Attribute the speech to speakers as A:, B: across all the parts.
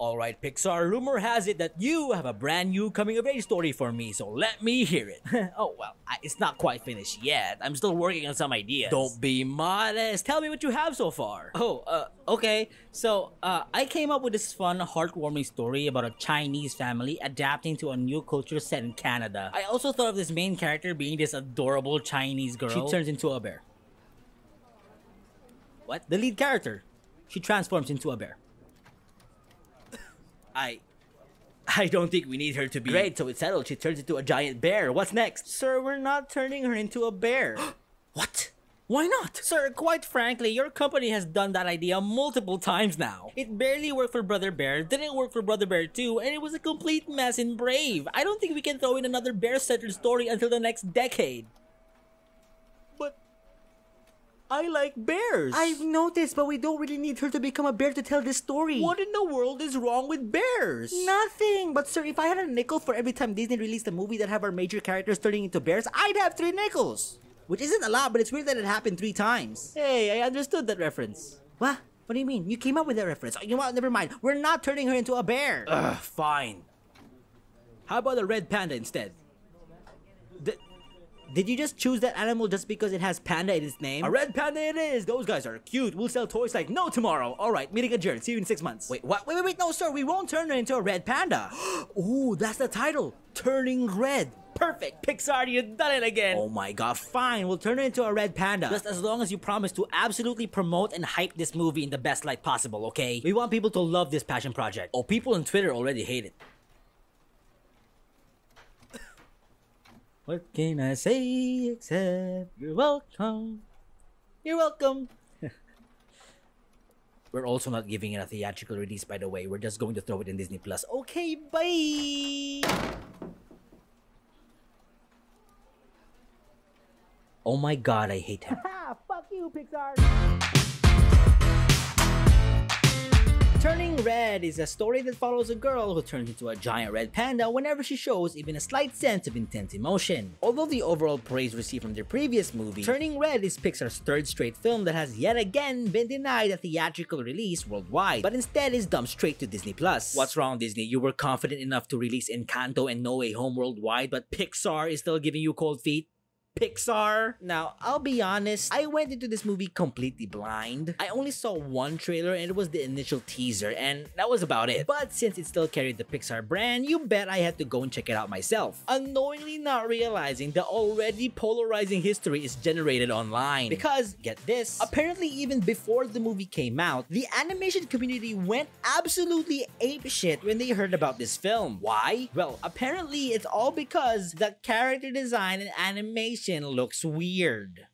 A: Alright, Pixar, rumor has it that you have a brand new coming of age story for me, so let me hear it. oh, well, I, it's not quite finished yet. I'm still working on some ideas. Don't be modest. Tell me what you have so far.
B: Oh, uh, okay. So, uh, I came up with this fun, heartwarming story about a Chinese family adapting to a new culture set in Canada. I also thought of this main character being this adorable Chinese girl.
A: She turns into a bear. What? The lead character. She transforms into a bear. I... I don't think we need her to be... Great, so it's settled. She turns into a giant bear. What's next?
B: Sir, we're not turning her into a bear.
A: what? Why not?
B: Sir, quite frankly, your company has done that idea multiple times now. It barely worked for Brother Bear, didn't work for Brother Bear 2, and it was a complete mess in Brave. I don't think we can throw in another bear-centered story until the next decade.
A: I like bears.
B: I've noticed, but we don't really need her to become a bear to tell this story.
A: What in the world is wrong with bears?
B: Nothing. But sir, if I had a nickel for every time Disney released a movie that have our major characters turning into bears, I'd have three nickels. Which isn't a lot, but it's weird that it happened three times.
A: Hey, I understood that reference.
B: What? What do you mean? You came up with that reference. You know what? Never mind. We're not turning her into a bear.
A: Ugh, fine. How about a red panda instead?
B: Did you just choose that animal just because it has panda in its name?
A: A red panda it is! Those guys are cute. We'll sell toys like no tomorrow. Alright, meeting adjourned. See you in six months.
B: Wait, what? Wait, wait, wait, no, sir. We won't turn her into a red panda.
A: Ooh, that's the title. Turning Red. Perfect. Pixar, you've done it again.
B: Oh my god, fine. We'll turn her into a red panda.
A: Just as long as you promise to absolutely promote and hype this movie in the best light possible, okay? We want people to love this passion project. Oh, people on Twitter already hate it.
B: What can I say except you're welcome? You're welcome.
A: We're also not giving it a theatrical release, by the way. We're just going to throw it in Disney Plus.
B: Okay, bye.
A: Oh my god, I hate him.
B: Fuck you, Pixar. Turning Red is a story that follows a girl who turns into a giant red panda whenever she shows even a slight sense of intense emotion. Although the overall praise received from their previous movie, Turning Red is Pixar's third straight film that has yet again been denied a theatrical release worldwide, but instead is dumped straight to Disney+.
A: What's wrong Disney? You were confident enough to release Encanto and No Way Home worldwide, but Pixar is still giving you cold feet? Pixar.
B: Now, I'll be honest, I went into this movie completely blind. I only saw one trailer and it was the initial teaser and that was about it. But since it still carried the Pixar brand, you bet I had to go and check it out myself. Unknowingly not realizing the already polarizing history is generated online. Because, get this, apparently even before the movie came out, the animation community went absolutely apeshit when they heard about this film. Why? Well, apparently it's all because the character design and animation looks weird.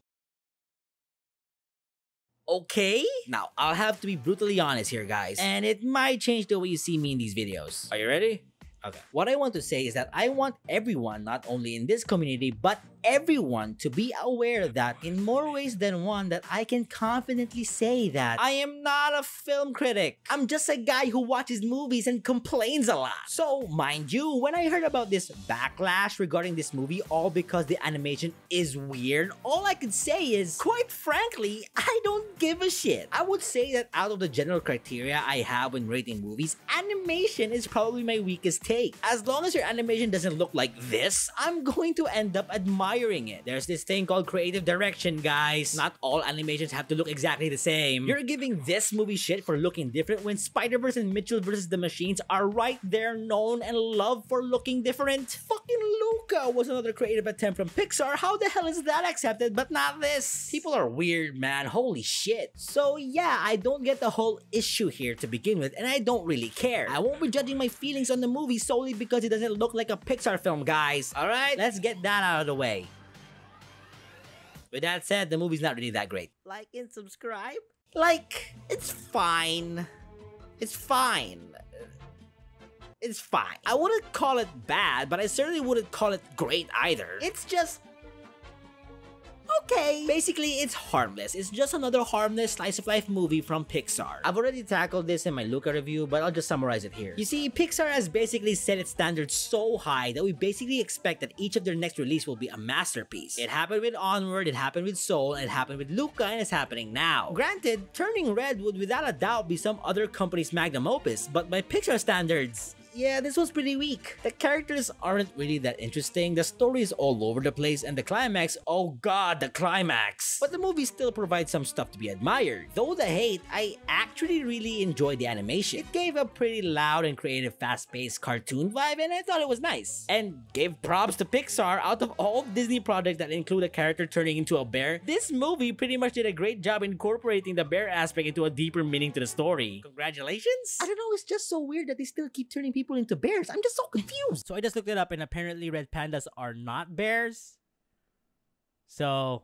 B: Okay? Now, I'll have to be brutally honest here, guys. And it might change the way you see me in these videos.
A: Are you ready?
B: Okay. What I want to say is that I want everyone, not only in this community, but everyone to be aware that in more ways than one that I can confidently say that I am not a film critic. I'm just a guy who watches movies and complains a lot. So mind you, when I heard about this backlash regarding this movie all because the animation is weird, all I could say is, quite frankly, I don't give a shit. I would say that out of the general criteria I have when rating movies, animation is probably my weakest take. As long as your animation doesn't look like this, I'm going to end up admiring it. There's this thing called creative direction, guys. Not all animations have to look exactly the same. You're giving this movie shit for looking different when Spider-Verse and Mitchell vs. the Machines are right there known and loved for looking different. Fucking Luca was another creative attempt from Pixar. How the hell is that accepted but not this? People are weird, man. Holy shit. So yeah, I don't get the whole issue here to begin with and I don't really care. I won't be judging my feelings on the movie solely because it doesn't look like a Pixar film, guys. Alright, let's get that out of the way. With that said, the movie's not really that great.
A: Like and subscribe?
B: Like, it's fine. It's fine. It's fine. I wouldn't call it bad, but I certainly wouldn't call it great either. It's just okay. Basically, it's harmless. It's just another harmless slice of life movie from Pixar. I've already tackled this in my Luca review, but I'll just summarize it here. You see, Pixar has basically set its standards so high that we basically expect that each of their next release will be a masterpiece. It happened with Onward, it happened with Soul, it happened with Luca, and it's happening now. Granted, Turning Red would without a doubt be some other company's magnum opus, but by Pixar standards, yeah, this was pretty weak. The characters aren't really that interesting, the story is all over the place, and the climax, oh god, the climax. But the movie still provides some stuff to be admired. Though the hate, I actually really enjoyed the animation. It gave a pretty loud and creative fast-paced cartoon vibe, and I thought it was nice. And gave props to Pixar out of all Disney projects that include a character turning into a bear. This movie pretty much did a great job incorporating the bear aspect into a deeper meaning to the story. Congratulations! I don't know, it's just so weird that they still keep turning people into bears. I'm just so confused.
A: So I just looked it up, and apparently red pandas are not bears. So,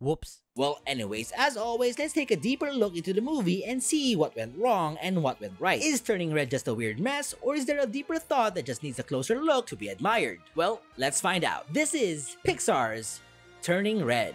A: whoops.
B: Well, anyways, as always, let's take a deeper look into the movie and see what went wrong and what went right. Is Turning Red just a weird mess, or is there a deeper thought that just needs a closer look to be admired? Well, let's find out. This is Pixar's Turning Red.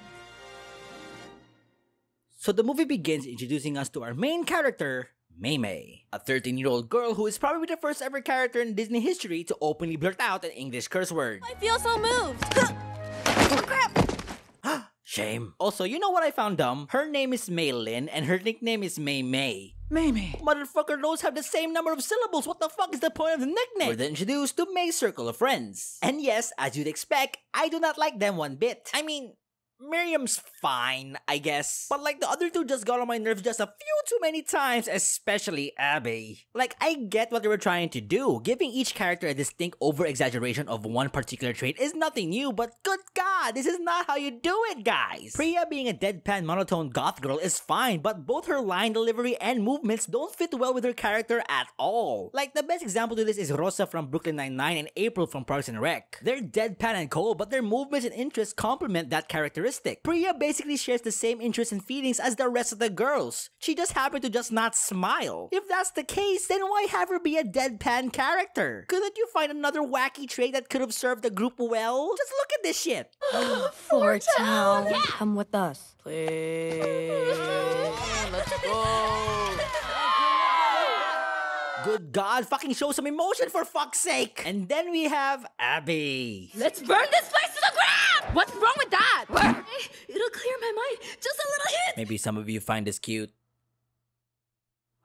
B: So the movie begins introducing us to our main character, Mei Mei, a 13-year-old girl who is probably the first ever character in Disney history to openly blurt out an English curse word.
C: I feel so moved. oh, Crap.
B: Shame. Also, you know what I found dumb? Her name is Mei Lin and her nickname is Mei Mei.
C: Mei Mei.
B: Motherfucker those have the same number of syllables. What the fuck is the point of the nickname? We're then introduced to Mei's circle of friends. And yes, as you'd expect, I do not like them one bit. I mean, Miriam's fine, I guess. But like the other two just got on my nerves just a few too many times, especially Abby. Like, I get what they were trying to do. Giving each character a distinct over-exaggeration of one particular trait is nothing new, but good god, this is not how you do it, guys. Priya being a deadpan monotone goth girl is fine, but both her line delivery and movements don't fit well with her character at all. Like, the best example to this is Rosa from Brooklyn Nine-Nine and April from Parks and Rec. They're deadpan and cold, but their movements and interests complement that characteristic. Priya basically shares the same interests and feelings as the rest of the girls. She just happened to just not smile. If that's the case, then why have her be a deadpan character? Couldn't you find another wacky trait that could have served the group well? Just look at this shit.
C: Four
D: Yeah. Come with us.
C: Please. Let's go.
B: Good god, fucking show some emotion for fuck's sake! And then we have Abby.
D: Let's burn this place to the ground! What's wrong with that?
C: It'll clear my mind. Just a little hit.
B: Maybe some of you find this cute.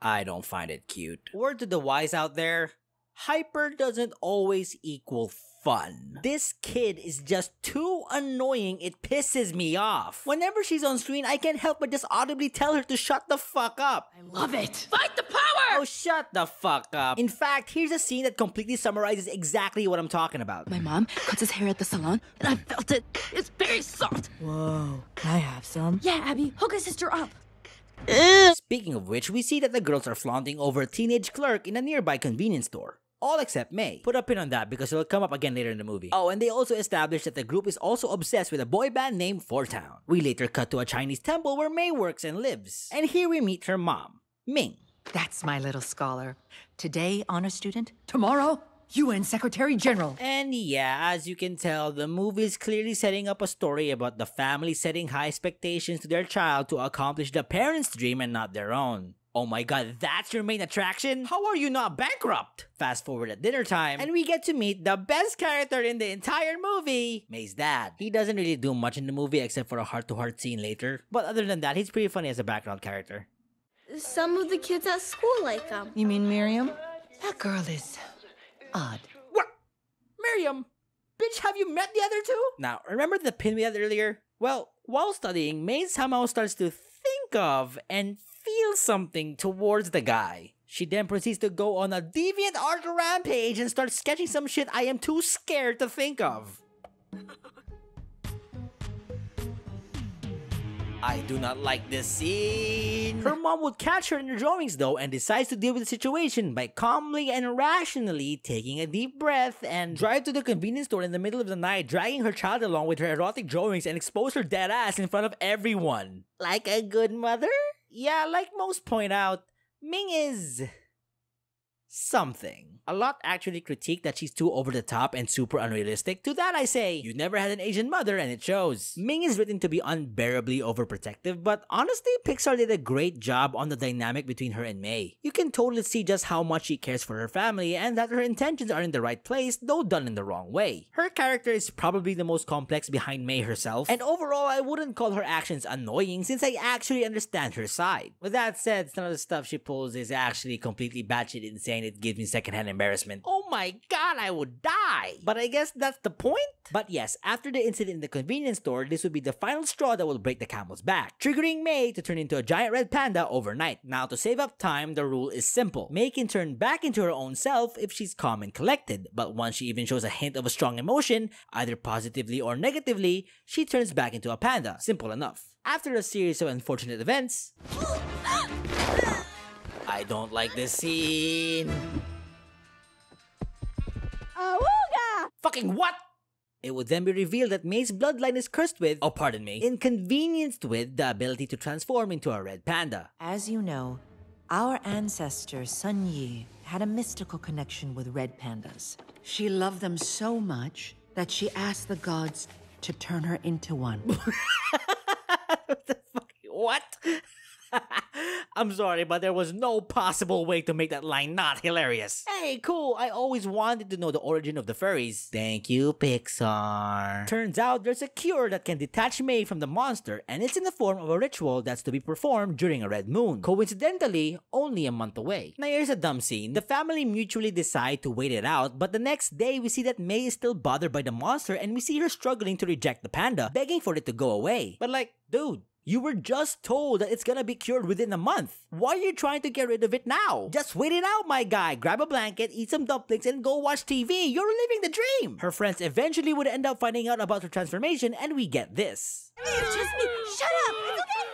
B: I don't find it cute. Word to the wise out there, hyper doesn't always equal fun. This kid is just too annoying, it pisses me off. Whenever she's on screen, I can't help but just audibly tell her to shut the fuck up.
D: I love it. Fight the power!
B: Oh, shut the fuck up. In fact, here's a scene that completely summarizes exactly what I'm talking about.
C: My mom cuts his hair at the salon, and I felt it. It's very soft.
D: Whoa. Can I have some?
C: Yeah, Abby, hook his sister up.
B: Speaking of which, we see that the girls are flaunting over a teenage clerk in a nearby convenience store. All except Mei. Put a pin on that because it'll come up again later in the movie. Oh, and they also established that the group is also obsessed with a boy band named Four Town. We later cut to a Chinese temple where Mei works and lives. And here we meet her mom, Ming.
E: That's my little scholar. Today, honor student. Tomorrow, UN Secretary General.
B: And yeah, as you can tell, the movie is clearly setting up a story about the family setting high expectations to their child to accomplish the parents' dream and not their own. Oh my god, that's your main attraction? How are you not bankrupt? Fast forward at dinner time, and we get to meet the best character in the entire movie, Mei's dad. He doesn't really do much in the movie except for a heart-to-heart scene later. But other than that, he's pretty funny as a background character.
F: Some of the kids at school like him.
E: You mean Miriam? That girl is odd.
B: What? Miriam? Bitch, have you met the other two? Now, remember the pin we had earlier? Well, while studying, Mei somehow starts to think of and feel something towards the guy. She then proceeds to go on a deviant art rampage and starts sketching some shit I am too scared to think of. I do not like this scene. Her mom would catch her in her drawings though and decides to deal with the situation by calmly and rationally taking a deep breath and drive to the convenience store in the middle of the night, dragging her child along with her erotic drawings and expose her dead ass in front of everyone. Like a good mother? Yeah, like most point out, Ming is something. A lot actually critique that she's too over the top and super unrealistic. To that I say, you never had an Asian mother and it shows. Ming is written to be unbearably overprotective, but honestly, Pixar did a great job on the dynamic between her and Mei. You can totally see just how much she cares for her family and that her intentions are in the right place, though done in the wrong way. Her character is probably the most complex behind Mei herself, and overall, I wouldn't call her actions annoying since I actually understand her side. With that said, some of the stuff she pulls is actually completely batshit insane. It gives me secondhand embarrassment. Oh my god, I would die! But I guess that's the point? But yes, after the incident in the convenience store, this would be the final straw that will break the camel's back, triggering Mei to turn into a giant red panda overnight. Now, to save up time, the rule is simple. Mei can turn back into her own self if she's calm and collected, but once she even shows a hint of a strong emotion, either positively or negatively, she turns back into a panda. Simple enough. After a series of unfortunate events, I don't like this scene. Fucking what? It would then be revealed that Mei's bloodline is cursed with, oh pardon me, inconvenienced with the ability to transform into a red panda.
E: As you know, our ancestor Sun Yi had a mystical connection with red pandas. She loved them so much that she asked the gods to turn her into one.
B: What? I'm sorry, but there was no possible way to make that line not hilarious. Hey, cool. I always wanted to know the origin of the furries. Thank you, Pixar. Turns out there's a cure that can detach Mei from the monster, and it's in the form of a ritual that's to be performed during a red moon. Coincidentally, only a month away. Now here's a dumb scene. The family mutually decide to wait it out, but the next day we see that Mei is still bothered by the monster and we see her struggling to reject the panda, begging for it to go away. But like, dude, you were just told that it's gonna be cured within a month. Why are you trying to get rid of it now? Just wait it out, my guy. Grab a blanket, eat some dumplings, and go watch TV. You're living the dream. Her friends eventually would end up finding out about her transformation, and we get this.
F: It's just me. Shut up.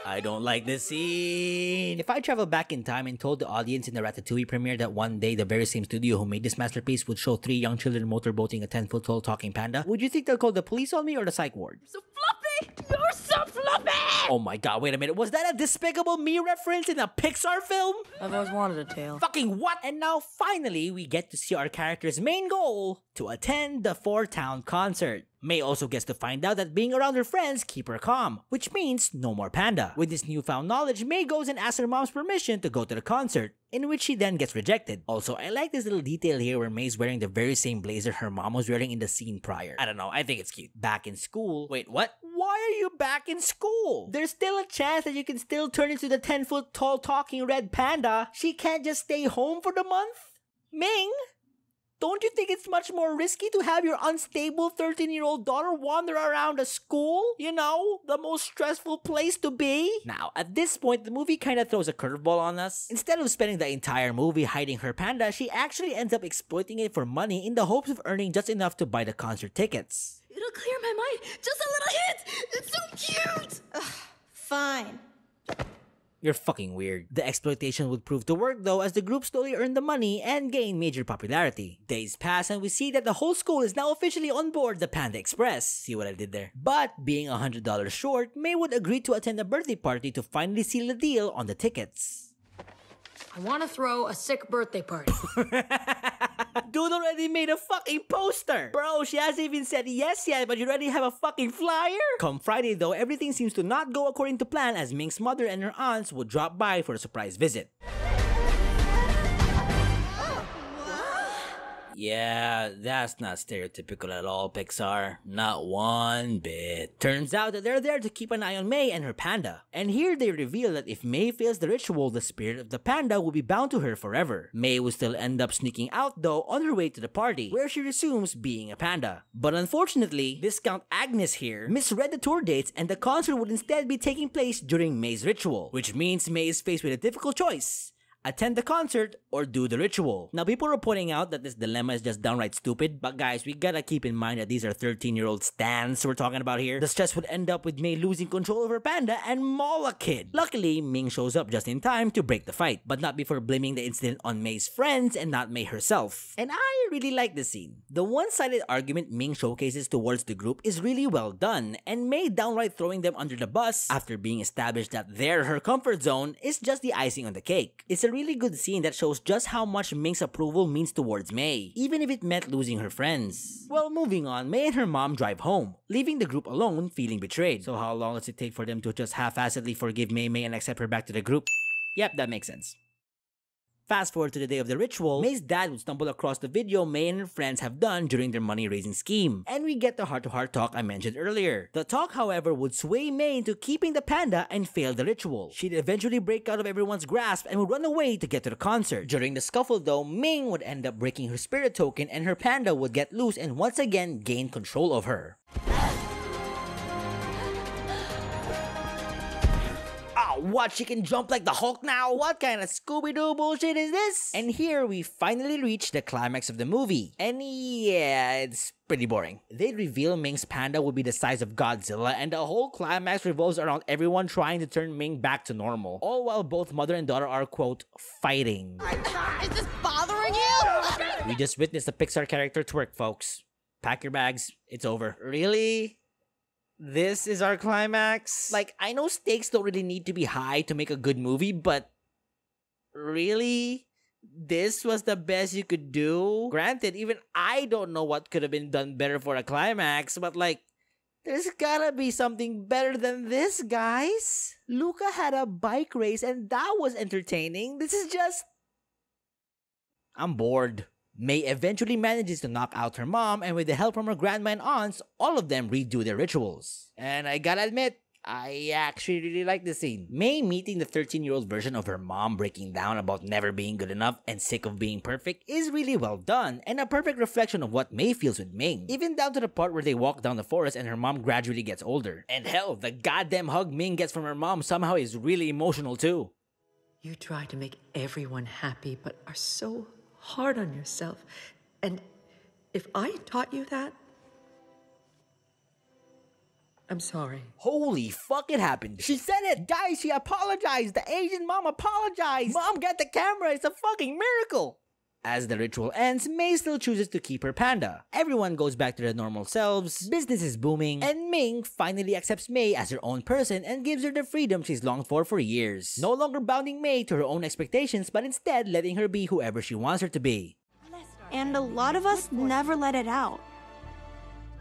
F: It's okay.
B: I don't like this scene. If I travel back in time and told the audience in the Ratatouille premiere that one day the very same studio who made this masterpiece would show three young children motorboating a 10 foot tall talking panda, would you think they'll call the police on me or the psych ward?
D: So fluffy! You're so fluffy!
B: Oh my god, wait a minute. Was that a Despicable Me reference in a Pixar film?
D: I've always wanted a tail.
B: Fucking what? And now finally, we get to see our character's main goal to attend the Four Town concert. Mei also gets to find out that being around her friends keep her calm, which means no more panda. With this newfound knowledge, Mei goes and asks her mom's permission to go to the concert, in which she then gets rejected. Also, I like this little detail here where Mei's wearing the very same blazer her mom was wearing in the scene prior. I don't know, I think it's cute. Back in school. Wait, what? Why are you back in school? There's still a chance that you can still turn into the 10 foot tall talking red panda. She can't just stay home for the month? Ming? Don't you think it's much more risky to have your unstable 13 year old daughter wander around a school? You know, the most stressful place to be? Now, at this point, the movie kind of throws a curveball on us. Instead of spending the entire movie hiding her panda, she actually ends up exploiting it for money in the hopes of earning just enough to buy the concert tickets.
F: It'll clear my mind. Just a little hint. It's so cute. Ugh, fine.
B: You're fucking weird. The exploitation would prove to work though as the group slowly earned the money and gained major popularity. Days pass and we see that the whole school is now officially on board the Panda Express. See what I did there? But being $100 short, Mei would agree to attend a birthday party to finally seal the deal on the tickets.
D: I want to throw a sick birthday party.
B: Dude already made a fucking poster! Bro, she hasn't even said yes yet, but you already have a fucking flyer? Come Friday though, everything seems to not go according to plan as Ming's mother and her aunts would drop by for a surprise visit. Yeah, that's not stereotypical at all, Pixar. Not one bit. Turns out that they're there to keep an eye on Mei and her panda. And here they reveal that if Mei fails the ritual, the spirit of the panda will be bound to her forever. Mei will still end up sneaking out though on her way to the party, where she resumes being a panda. But unfortunately, Viscount Agnes here misread the tour dates and the concert would instead be taking place during Mei's ritual, which means Mei is faced with a difficult choice attend the concert, or do the ritual. Now, people are pointing out that this dilemma is just downright stupid, but guys, we gotta keep in mind that these are 13 year old stands we're talking about here. The stress would end up with Mei losing control over panda and maul a kid. Luckily, Ming shows up just in time to break the fight, but not before blaming the incident on Mei's friends and not Mei herself. And I really like this scene. The one sided argument Ming showcases towards the group is really well done, and Mei downright throwing them under the bus after being established that they're her comfort zone is just the icing on the cake. It's a a really good scene that shows just how much Ming's approval means towards Mei, even if it meant losing her friends. Well, moving on, Mei and her mom drive home, leaving the group alone, feeling betrayed. So how long does it take for them to just half-assedly forgive Mei Mei and accept her back to the group? Yep, that makes sense. Fast forward to the day of the ritual, Mei's dad would stumble across the video Mei and her friends have done during their money raising scheme, and we get the heart to heart talk I mentioned earlier. The talk, however, would sway Mei into keeping the panda and fail the ritual. She'd eventually break out of everyone's grasp and would run away to get to the concert. During the scuffle, though, Ming would end up breaking her spirit token and her panda would get loose and once again gain control of her. What? She can jump like the Hulk now? What kind of Scooby-Doo bullshit is this? And here we finally reach the climax of the movie. And yeah, it's pretty boring. They reveal Ming's panda will be the size of Godzilla and the whole climax revolves around everyone trying to turn Ming back to normal. All while both mother and daughter are quote, fighting.
F: Is this bothering you?
B: We just witnessed a Pixar character twerk, folks. Pack your bags, it's over. Really? This is our climax. Like, I know stakes don't really need to be high to make a good movie, but really? This was the best you could do? Granted, even I don't know what could have been done better for a climax, but like, there's gotta be something better than this, guys. Luca had a bike race and that was entertaining. This is just. I'm bored. Mei eventually manages to knock out her mom, and with the help from her grandma and aunts, all of them redo their rituals. And I gotta admit, I actually really like this scene. Mei meeting the 13 year old version of her mom breaking down about never being good enough and sick of being perfect is really well done and a perfect reflection of what Mei feels with Ming. Even down to the part where they walk down the forest and her mom gradually gets older. And hell, the goddamn hug Ming gets from her mom somehow is really emotional too.
E: You try to make everyone happy, but are so hard on yourself. And if I taught you that, I'm sorry.
B: Holy fuck, it happened. She said it. Guys, she apologized. The Asian mom apologized. Mom, get the camera. It's a fucking miracle. As the ritual ends, Mei still chooses to keep her panda. Everyone goes back to their normal selves, business is booming, and Ming finally accepts Mei as her own person and gives her the freedom she's longed for for years. No longer bounding Mei to her own expectations, but instead letting her be whoever she wants her to be.
G: And a lot of us never let it out.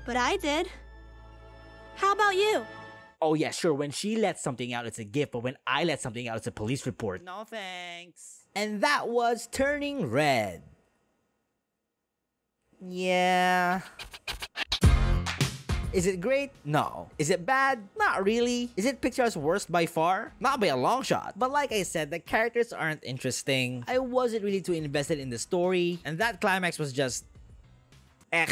G: But I did. How about you?
B: Oh yeah, sure, when she lets something out, it's a gift, but when I let something out, it's a police report. No thanks and that was Turning Red. Yeah. Is it great? No. Is it bad? Not really. Is it Pixar's worst by far? Not by a long shot. But like I said, the characters aren't interesting. I wasn't really too invested in the story, and that climax was just... Eh.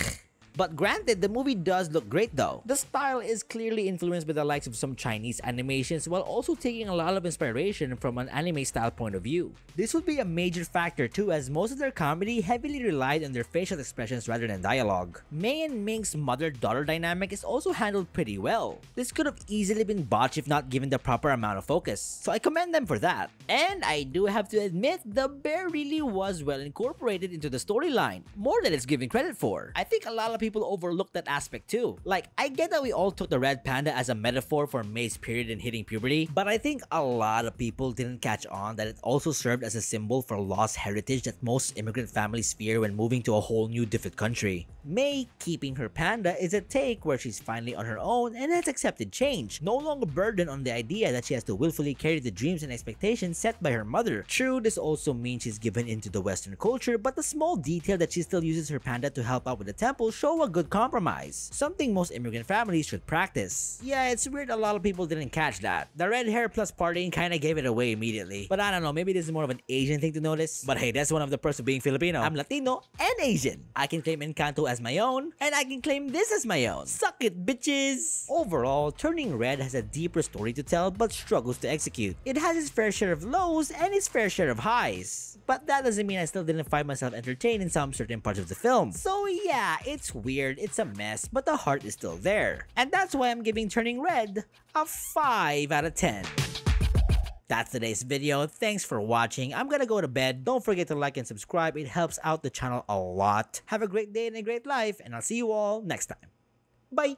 B: But granted, the movie does look great though. The style is clearly influenced by the likes of some Chinese animations while also taking a lot of inspiration from an anime style point of view. This would be a major factor too as most of their comedy heavily relied on their facial expressions rather than dialogue. Mei and Ming's mother-daughter dynamic is also handled pretty well. This could have easily been botched if not given the proper amount of focus, so I commend them for that. And I do have to admit, the bear really was well incorporated into the storyline, more than it's given credit for. I think a lot of people people overlook that aspect too. Like, I get that we all took the red panda as a metaphor for Mei's period in hitting puberty, but I think a lot of people didn't catch on that it also served as a symbol for lost heritage that most immigrant families fear when moving to a whole new different country. Mei keeping her panda is a take where she's finally on her own and has accepted change, no longer burdened on the idea that she has to willfully carry the dreams and expectations set by her mother. True, this also means she's given into the western culture, but the small detail that she still uses her panda to help out with the temple a good compromise, something most immigrant families should practice. Yeah, it's weird a lot of people didn't catch that. The red hair plus partying kinda gave it away immediately. But I don't know, maybe this is more of an Asian thing to notice. But hey, that's one of the perks of being Filipino. I'm Latino and Asian. I can claim Encanto as my own, and I can claim this as my own. Suck it, bitches! Overall, Turning Red has a deeper story to tell but struggles to execute. It has its fair share of lows and its fair share of highs. But that doesn't mean I still didn't find myself entertained in some certain parts of the film. So yeah, it's weird, it's a mess, but the heart is still there. And that's why I'm giving Turning Red a 5 out of 10. That's today's video. Thanks for watching. I'm gonna go to bed. Don't forget to like and subscribe. It helps out the channel a lot. Have a great day and a great life, and I'll see you all next time. Bye!